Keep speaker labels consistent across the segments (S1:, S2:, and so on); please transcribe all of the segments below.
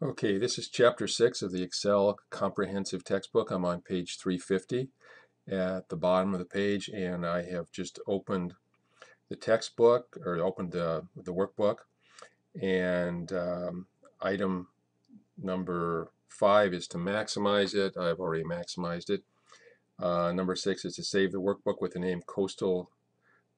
S1: Okay, this is chapter 6 of the Excel comprehensive textbook. I'm on page 350 at the bottom of the page and I have just opened the textbook or opened the, the workbook and um, item number 5 is to maximize it. I've already maximized it. Uh, number 6 is to save the workbook with the name Coastal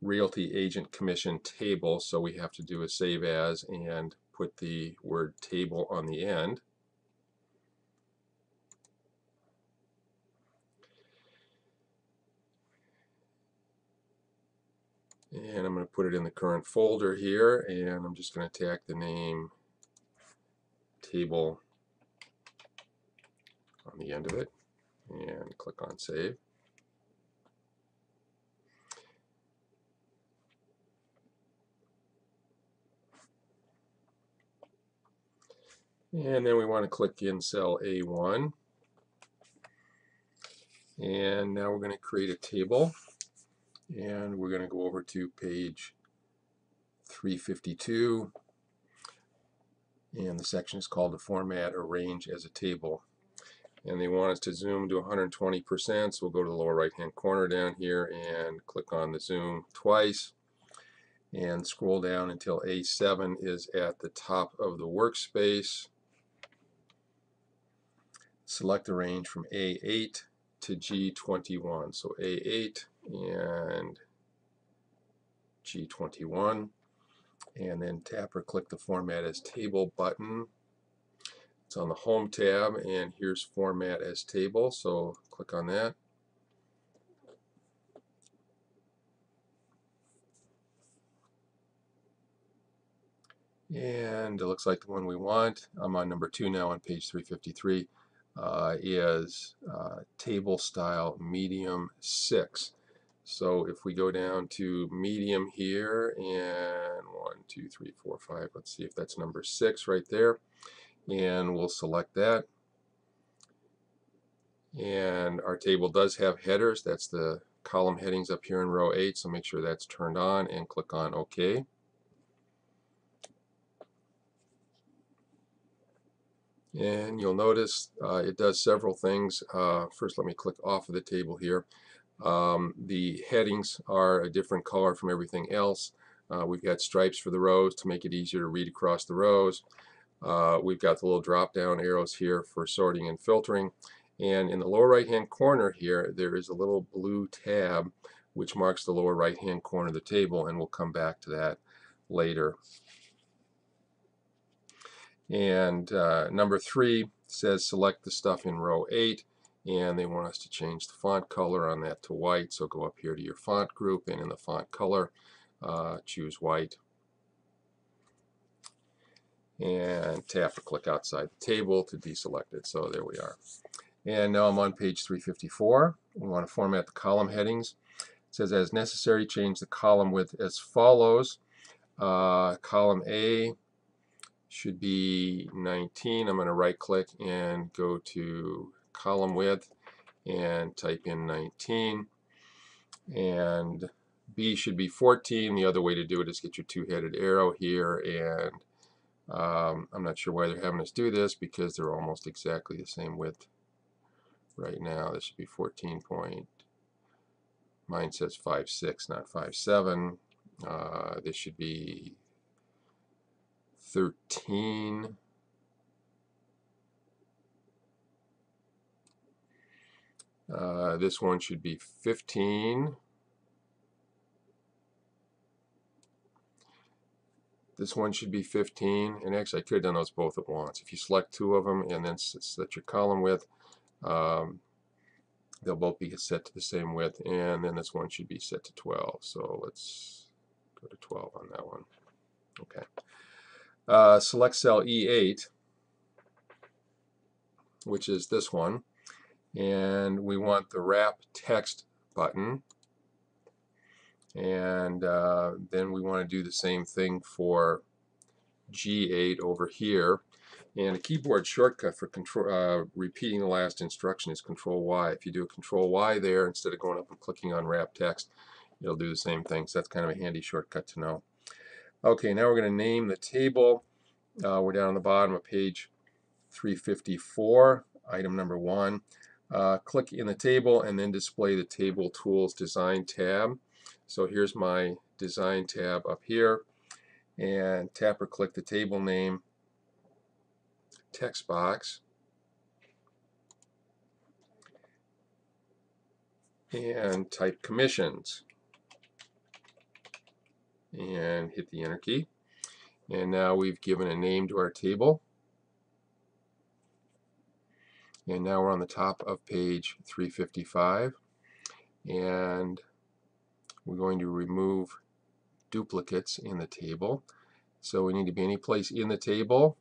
S1: Realty Agent Commission Table so we have to do a save as and put the word table on the end. And I'm going to put it in the current folder here, and I'm just going to tack the name table on the end of it, and click on Save. And then we want to click in cell A1. And now we're going to create a table. And we're going to go over to page 352. And the section is called the Format a Range as a Table. And they want us to zoom to 120%, so we'll go to the lower right hand corner down here and click on the zoom twice and scroll down until A7 is at the top of the workspace select the range from A8 to G21. So A8 and G21 and then tap or click the format as table button. It's on the home tab and here's format as table so click on that. And it looks like the one we want. I'm on number two now on page 353 uh, is uh, table style medium 6. So if we go down to medium here and one, two, three, four, five, let's see if that's number 6 right there. And we'll select that. And our table does have headers. That's the column headings up here in row 8 so make sure that's turned on and click on OK and you'll notice uh, it does several things. Uh, first let me click off of the table here. Um, the headings are a different color from everything else. Uh, we've got stripes for the rows to make it easier to read across the rows. Uh, we've got the little drop down arrows here for sorting and filtering and in the lower right hand corner here there is a little blue tab which marks the lower right hand corner of the table and we'll come back to that later. And uh, number three says select the stuff in row 8 and they want us to change the font color on that to white. So go up here to your font group and in the font color uh, choose white. And tap or click outside the table to deselect it. So there we are. And now I'm on page 354 we want to format the column headings. It says as necessary change the column width as follows. Uh, column A should be 19. I'm going to right click and go to column width and type in 19 and B should be 14. The other way to do it is get your two-headed arrow here and um, I'm not sure why they're having us do this because they're almost exactly the same width right now. This should be 14 point. Mine says 5.6 not 5.7. Uh, this should be 13. Uh, this one should be 15. This one should be 15, and actually I could have done those both at once. If you select two of them and then set your column width, um, they'll both be set to the same width, and then this one should be set to 12. So let's go to 12 on that one. Okay uh, select cell E8 which is this one. And we want the wrap text button. And uh, then we want to do the same thing for G8 over here. And a keyboard shortcut for control, uh, repeating the last instruction is control Y. If you do a control Y there instead of going up and clicking on wrap text it'll do the same thing. So that's kind of a handy shortcut to know Okay, now we're going to name the table. Uh, we're down on the bottom of page 354, item number one. Uh, click in the table and then display the Table Tools Design tab. So here's my Design tab up here and tap or click the table name text box and type commissions and hit the enter key. And now we've given a name to our table. And now we're on the top of page 355 and we're going to remove duplicates in the table. So we need to be any place in the table.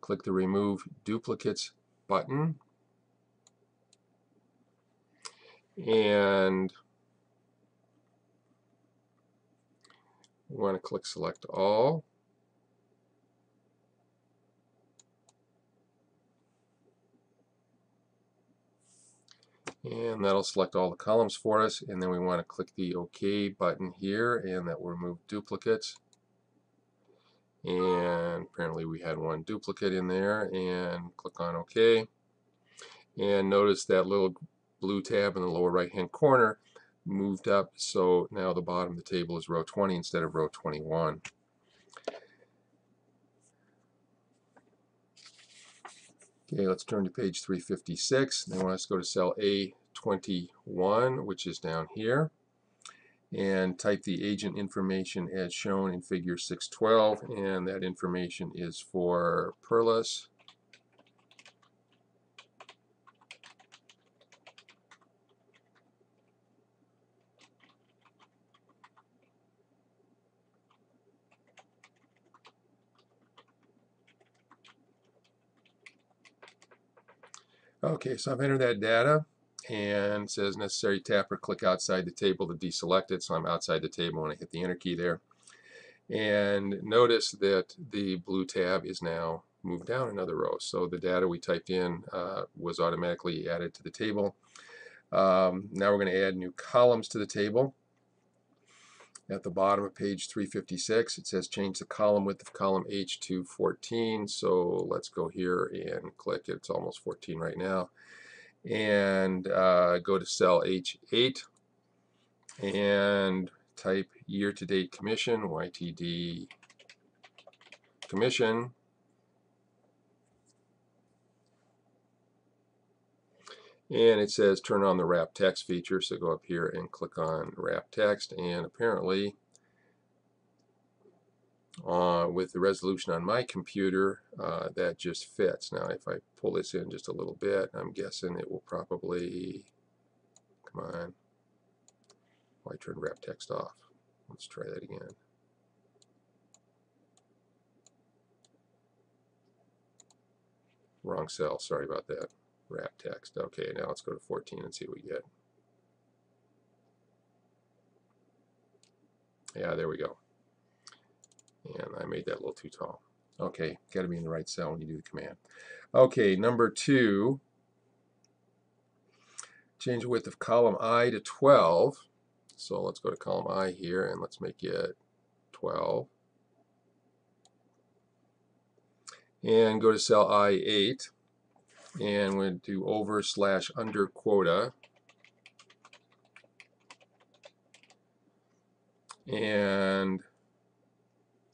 S1: Click the remove duplicates button. And we want to click select all. And that'll select all the columns for us and then we want to click the OK button here and that will remove duplicates. And apparently we had one duplicate in there and click on OK. And notice that little blue tab in the lower right hand corner moved up so now the bottom of the table is row 20 instead of row 21 Okay, let's turn to page 356. They want us to go to cell A21, which is down here, and type the agent information as shown in figure 612, and that information is for Perlis. Okay, so I've entered that data and says necessary tap or click outside the table to deselect it. So I'm outside the table when I hit the enter key there. And notice that the blue tab is now moved down another row. So the data we typed in uh, was automatically added to the table. Um, now we're going to add new columns to the table at the bottom of page 356 it says change the column width of column H to 14 so let's go here and click it. It's almost 14 right now. And uh, go to cell H8 and type year-to-date commission YTD commission and it says turn on the wrap text feature so go up here and click on wrap text and apparently uh, with the resolution on my computer uh, that just fits. Now if I pull this in just a little bit I'm guessing it will probably come on. Why turn wrap text off? Let's try that again. Wrong cell. Sorry about that wrap text. Okay, now let's go to 14 and see what we get. Yeah, there we go. And I made that a little too tall. Okay, got to be in the right cell when you do the command. Okay, number two, change the width of column I to 12. So let's go to column I here and let's make it 12. And go to cell I8 and to do over slash under quota. And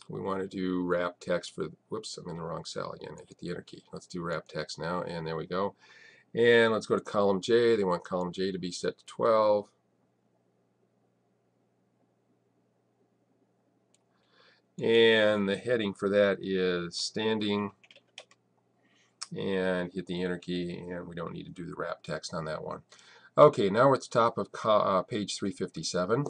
S1: we want to do wrap text for whoops I'm in the wrong cell again. I hit the enter key. Let's do wrap text now and there we go. And let's go to column J. They want column J to be set to 12 and the heading for that is standing and hit the enter key and we don't need to do the wrap text on that one. Okay, now we're at the top of uh, page 357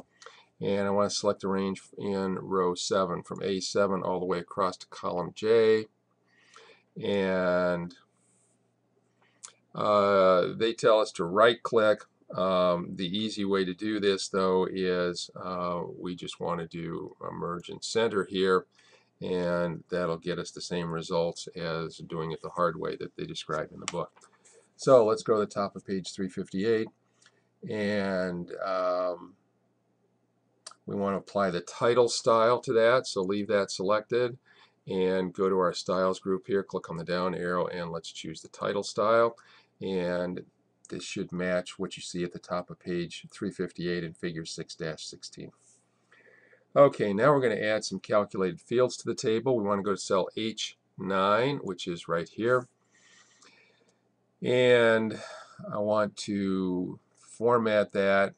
S1: and I want to select the range in row 7 from A7 all the way across to column J. And uh, they tell us to right click. Um, the easy way to do this though is uh, we just want to do merge and center here and that'll get us the same results as doing it the hard way that they describe in the book. So let's go to the top of page 358 and um, we want to apply the title style to that so leave that selected and go to our styles group here click on the down arrow and let's choose the title style and this should match what you see at the top of page 358 in figure 6-16 okay now we're going to add some calculated fields to the table. We want to go to cell H9 which is right here. And I want to format that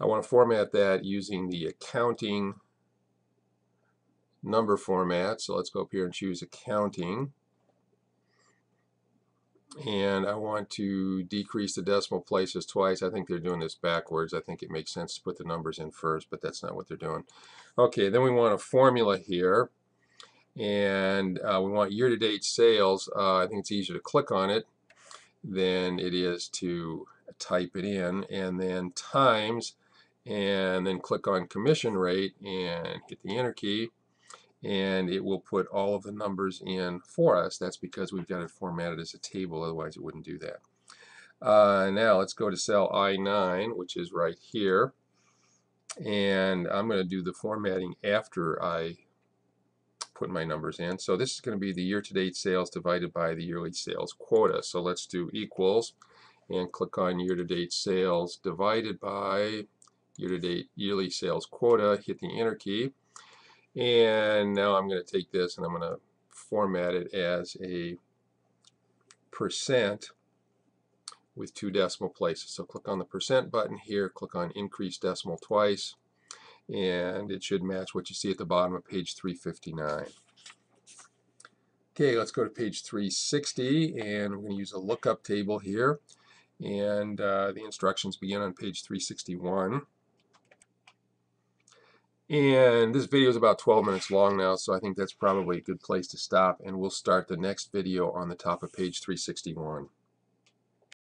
S1: I want to format that using the accounting number format. So let's go up here and choose accounting. And I want to decrease the decimal places twice. I think they're doing this backwards. I think it makes sense to put the numbers in first, but that's not what they're doing. Okay, then we want a formula here. And uh, we want year-to-date sales. Uh, I think it's easier to click on it than it is to type it in. And then times and then click on commission rate and hit the enter key and it will put all of the numbers in for us. That's because we've got it formatted as a table, otherwise it wouldn't do that. Uh, now let's go to cell I9, which is right here, and I'm going to do the formatting after I put my numbers in. So this is going to be the year-to-date sales divided by the yearly sales quota. So let's do equals and click on year-to-date sales divided by year-to-date yearly sales quota, hit the enter key, and now I'm going to take this and I'm going to format it as a percent with two decimal places. So click on the percent button here, click on increase decimal twice, and it should match what you see at the bottom of page 359. Okay, let's go to page 360, and we're going to use a lookup table here. And uh, the instructions begin on page 361. And this video is about 12 minutes long now, so I think that's probably a good place to stop. And we'll start the next video on the top of page 361.